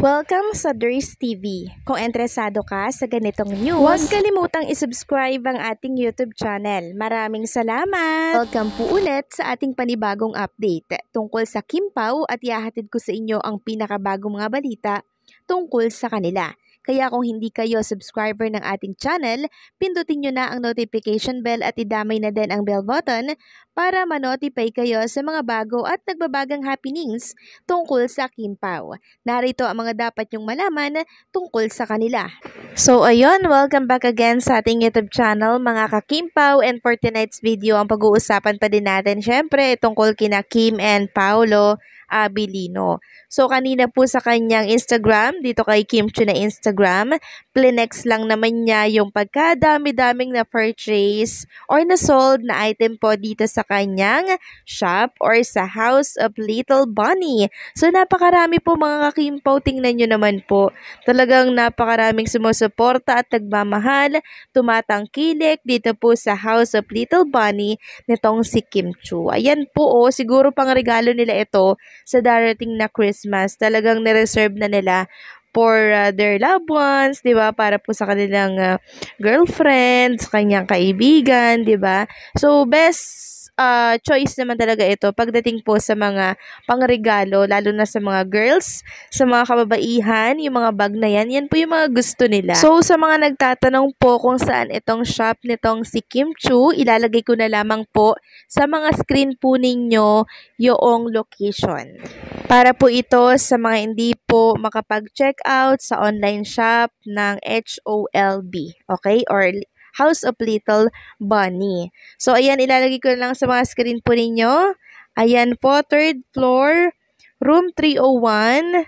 Welcome sa Durs TV. Kung interesado ka sa ganitong news, huwag kalimutang isubscribe ang ating YouTube channel. Maraming salamat! Welcome po ulit sa ating panibagong update tungkol sa Kim Pao at ihahatid ko sa inyo ang pinakabagong mga balita tungkol sa kanila. Kaya kung hindi kayo subscriber ng ating channel, pindutin nyo na ang notification bell at idamay na din ang bell button para ma-notify kayo sa mga bago at nagbabagang happenings tungkol sa Kim Pao. Narito ang mga dapat nyong malaman tungkol sa kanila. So ayun, welcome back again sa ating YouTube channel mga ka-Kim Pao and for tonight's video ang pag-uusapan pa din natin syempre tungkol kina Kim and Paolo Abilino. So, kanina po sa kanyang Instagram, dito kay Kim Chu na Instagram, plinex lang naman niya yung pagkadami-daming na purchase or na sold na item po dito sa kanyang shop or sa House of Little Bunny. So, napakarami po mga kakimpo. Tingnan nyo naman po. Talagang napakaraming sumusuporta at nagmamahal, tumatangkilik dito po sa House of Little Bunny nitong si Kim Chu. Ayan po, oh, siguro pang regalo nila ito sa darating na Christmas. Talagang nireserve na nila for uh, their loved ones, 'di ba? Para po sa kanilang uh, girlfriend, kanyang kaibigan, 'di ba? So best uh, choice naman talaga ito pagdating po sa mga pangregalo, lalo na sa mga girls, sa mga kababaihan, yung mga bag na yan, yan po yung mga gusto nila. So, sa mga nagtatanong po kung saan itong shop nitong si Kim Chu, ilalagay ko na lamang po sa mga screen po ninyo yung location. Para po ito sa mga hindi po makapag-check out sa online shop ng HOLB, okay? Or House of Little Bunny. So, ayan, ilalagay ko lang sa mga screen po ninyo. Ayan po, third floor, room 301,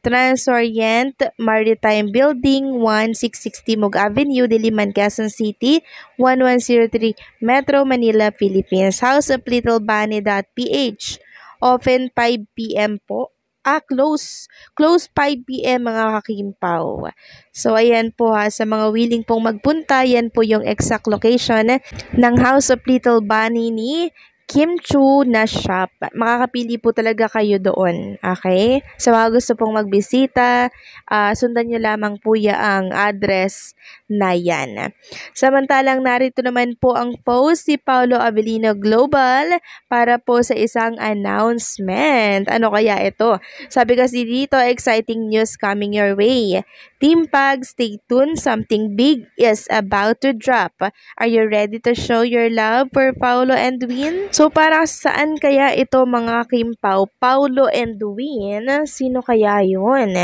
Transorient Maritime Building 1660 Mog Avenue, Diliman, Quezon City 1103 Metro Manila, Philippines. House of Little Bunny.ph Open 5 p.m. po ah, close, close 5 p.m. mga kakimpaw. So, ayan po ha, sa mga willing pong magpunta, yan po yung exact location ng House of Little Bunny ni Kim Chu na shop. Makakapili po talaga kayo doon. Okay? Sa mga gusto pong magbisita, uh, sundan nyo lamang po ang address na yan. Samantalang narito naman po ang post si Paulo Avelino Global para po sa isang announcement. Ano kaya ito? Sabi kasi dito, exciting news coming your way. Team Pag, stay tuned. Something big is about to drop. Are you ready to show your love for Paulo and Win? So, para saan kaya ito mga Kimpaw? Paulo and Win? Sino kaya yun?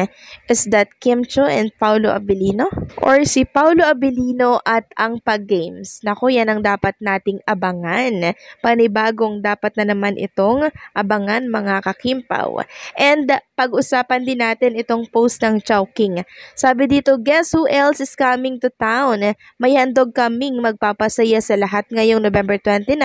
Is that Kim Cho and Paulo Abilino? Or si Paulo Abilino at ang Pag-Games? Naku, yan ang dapat nating abangan. Panibagong dapat na naman itong abangan mga kakimpaw. And pag-usapan din natin itong post ng Chowking. Sabi dito, guess who else is coming to town? May handog kaming magpapasaya sa lahat ngayong November 29.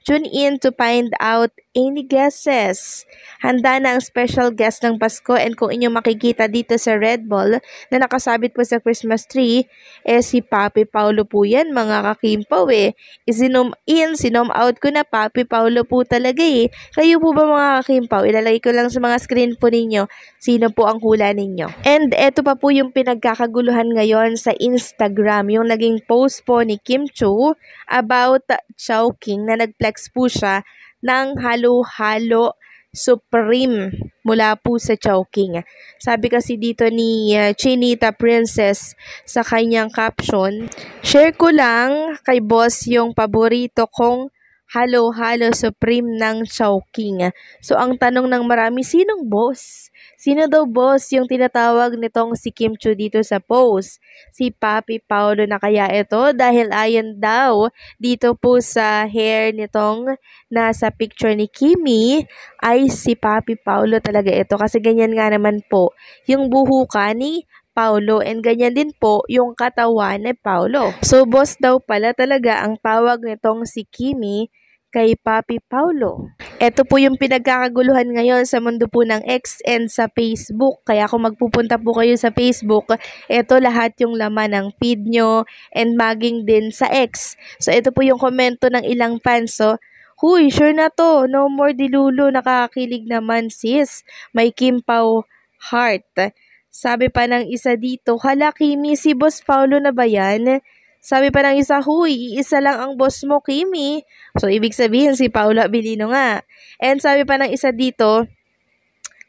Tune in to find out any guesses. Handa na ang special guest ng Pasko and kung inyong makikita dito sa Red Ball na nakasabit po sa Christmas tree, eh si Papi Paulo po yan mga kakimpaw eh. Isinom in, sinom out ko na Papi Paulo po talaga eh. Kayo po ba mga kakimpaw? Ilalagay ko lang sa mga screen po ninyo sino po ang hula ninyo. And eto pa po yung pinagkakaguluhan ngayon sa Instagram, yung naging post po ni Kim Chu about Chowking na nagflex po siya ng halo-halo supreme mula po sa Chowking. Sabi kasi dito ni uh, Chinita Princess sa kanyang caption, share ko lang kay boss yung paborito kong halo-halo supreme ng Chowking. So ang tanong ng marami, sinong boss? Sino daw boss yung tinatawag nitong si Kim Chu dito sa post? Si Papi Paulo na kaya ito dahil ayon daw dito po sa hair nitong nasa picture ni Kimi ay si Papi Paulo talaga ito kasi ganyan nga naman po yung buhuka ni Paulo and ganyan din po yung katawan ni Paulo. So boss daw pala talaga ang tawag nitong si Kimi kay Papi Paulo. Ito po yung pinagkakaguluhan ngayon sa mundo po ng X and sa Facebook. Kaya kung magpupunta po kayo sa Facebook, ito lahat yung laman ng feed nyo and maging din sa X. So ito po yung komento ng ilang fans. So, Huy, sure na to. No more dilulo. Nakakakilig naman sis. May Kim Pao heart. Sabi pa ng isa dito, hala Kimi, si Boss Paulo na ba yan? Sabi pa ng isa, huy, iisa lang ang boss mo, Kimi. So, ibig sabihin si Paulo Abilino nga. And sabi pa ng isa dito,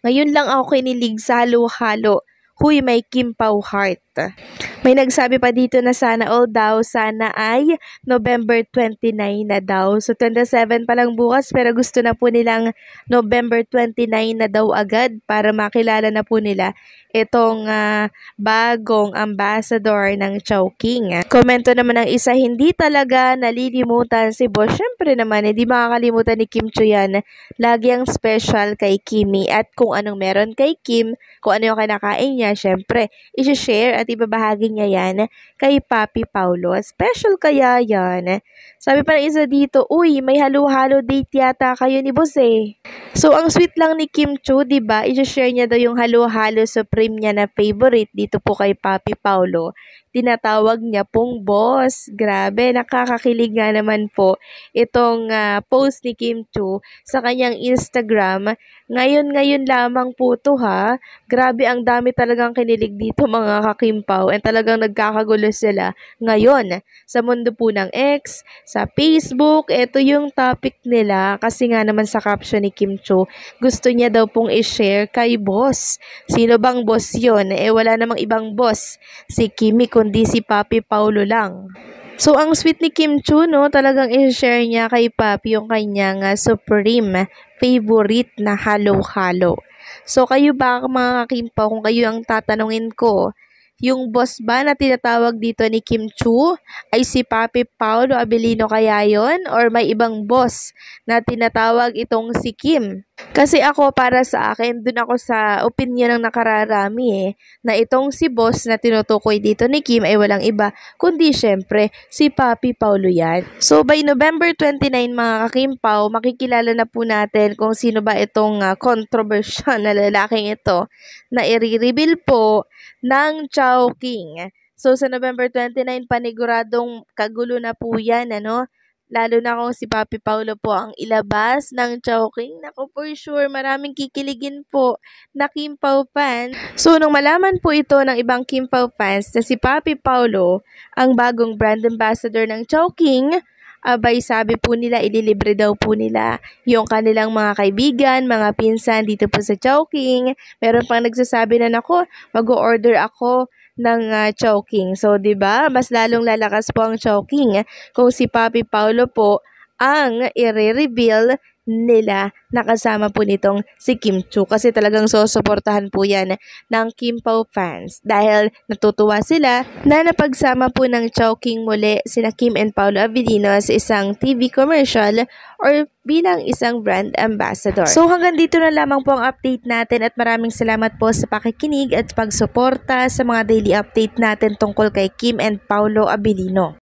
ngayon lang ako kinilig sa halo-halo. Huy, may Kim Pao heart. May nagsabi pa dito na sana all daw, sana ay November 29 na daw. So 27 pa lang bukas pero gusto na po nilang November 29 na daw agad para makilala na po nila itong uh, bagong ambassador ng Chowking. Komento naman ng isa, hindi talaga nalilimutan si Boss. Siyempre naman, hindi makakalimutan ni Kim Chu yan. Lagi ang special kay Kimi at kung anong meron kay Kim, kung ano yung kinakain niya, syempre, isi-share at ibabahagi niya yan kay Papi Paulo. Special kaya yan. Sabi pa ng isa dito, uy, may halo-halo date yata kayo ni Boss eh. So, ang sweet lang ni Kim Chu, di ba? I-share niya daw yung halo-halo supreme niya na favorite dito po kay Papi Paulo tinatawag niya pong boss. Grabe, nakakakilig nga naman po itong uh, post ni Kim Chu sa kanyang Instagram. Ngayon-ngayon lamang po to ha. Grabe, ang dami talagang kinilig dito mga kakimpaw and talagang nagkakagulo sila ngayon sa mundo po ng X, sa Facebook. Ito yung topic nila kasi nga naman sa caption ni Kim Chu, gusto niya daw pong i-share kay boss. Sino bang boss yon? Eh wala namang ibang boss. Si Kimi kundi si Papi Paulo lang. So, ang sweet ni Kim Chu, no, talagang i-share niya kay Papi yung kanyang uh, supreme favorite na halo-halo. So, kayo ba mga kakimpaw, kung kayo ang tatanungin ko, yung boss ba na tinatawag dito ni Kim Chu ay si Papi Paulo Abilino kaya yon or may ibang boss na tinatawag itong si Kim? Kasi ako para sa akin, dun ako sa opinion ng nakararami eh, na itong si boss na tinutukoy dito ni Kim ay walang iba, kundi syempre si Papi Paulo yan. So by November 29 mga kakimpaw, makikilala na po natin kung sino ba itong uh, controversial na lalaking ito na i-reveal po ng Chowking. So, sa November 29, paniguradong kagulo na po yan, ano? Lalo na kung si Papi Paulo po ang ilabas ng Chowking. Naku, for sure, maraming kikiligin po na Kim Pao fan. So, nung malaman po ito ng ibang Kim Pao fans na si Papi Paulo ang bagong brand ambassador ng Chowking, abay sabi po nila ililibre daw po nila yung kanilang mga kaibigan, mga pinsan dito po sa Chowking. Meron pang nagsasabi na nako, mag-order ako ng uh, choking. So, 'di ba? Mas lalong lalakas po ang choking kung si Papi Paulo po ang i-reveal nila nakasama po nitong si Kim Chu kasi talagang susuportahan po yan ng Kim Pao fans dahil natutuwa sila na napagsama po ng Chowking muli sina Kim and Paolo Avellino sa isang TV commercial or bilang isang brand ambassador. So hanggang dito na lamang po ang update natin at maraming salamat po sa pakikinig at pagsuporta sa mga daily update natin tungkol kay Kim and Paolo Abilino.